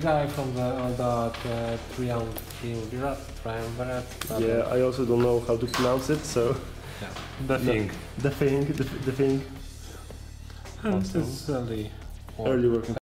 guy from the uh, that uh, triumvirate, triumvirate. Yeah, I also don't know how to pronounce it, so yeah. The thing. the the thing, the, the thing, And Awesome. it's early. early working